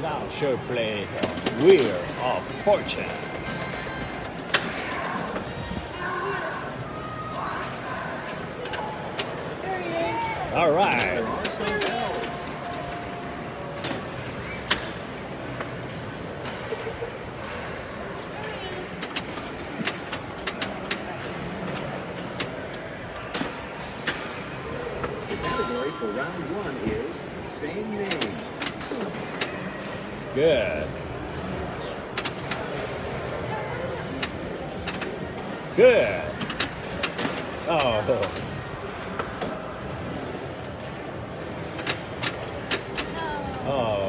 Now she'll play Wheel of Fortune. All right. The category for round one is same name. Good. Good. Oh. Oh.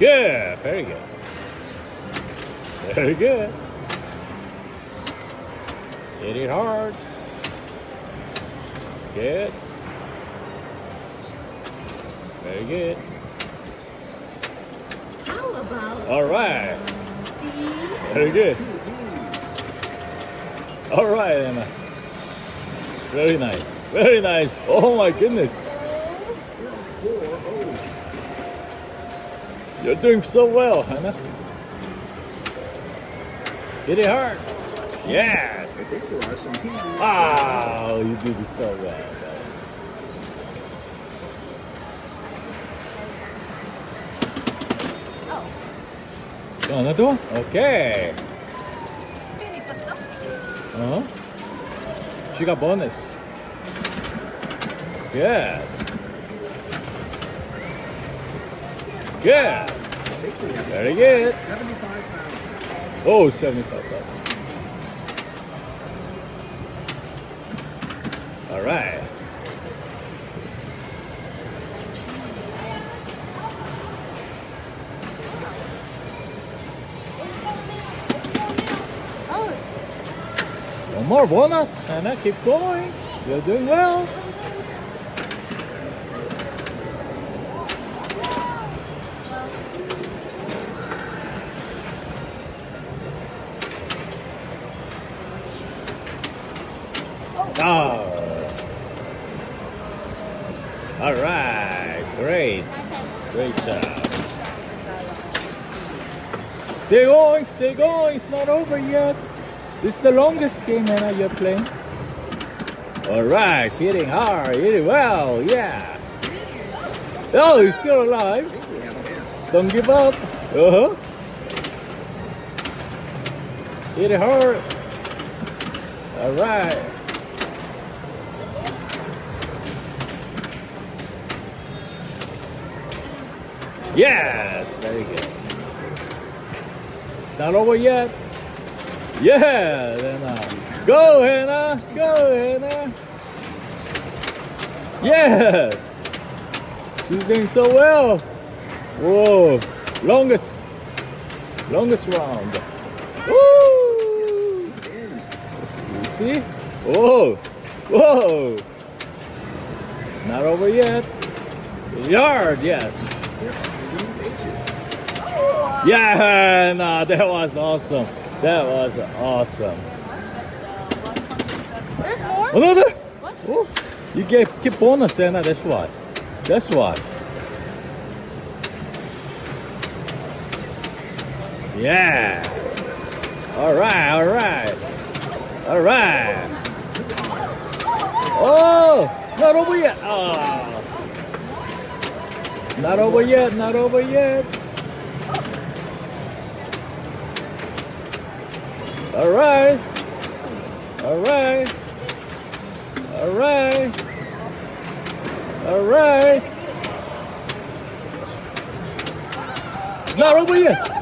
Good. Very good. Very good. Hit it hard. Good. Very good. How about All right. Very good. All right, Emma. Very nice. Very nice. Oh my goodness. You're doing so well, Hannah. Hit it hard. Yes. I think there are some here. Wow, you did so well. Oh. Another one? Okay. Uh -huh. She got bonus. Good. Good. Very good. 75 pounds. Oh, 75,000. All right. One more bonus, and I keep going. You're doing well. Oh. All right, great, great job. Stay going, stay going. It's not over yet. This is the longest game, Anna, you're playing. All right, hitting hard, hitting well, yeah. Oh, he's still alive. Don't give up. Uh huh. Hit it hard. All right. Yes, very good. It's not over yet. Yeah, uh, go Hannah, go Hannah. Yeah, she's doing so well. Whoa, longest, longest round. Woo! You see? Whoa, whoa. Not over yet. Yard, yes. Yeah, no, that was awesome. That was awesome. there's more? Oh, Another. What? Oh, you get keep bonus, Anna. That's what. That's what. Yeah. All right. All right. All right. Oh, not over yet. Oh. Not over yet. Not over yet. All right. All right. All right. All right. Not over yet.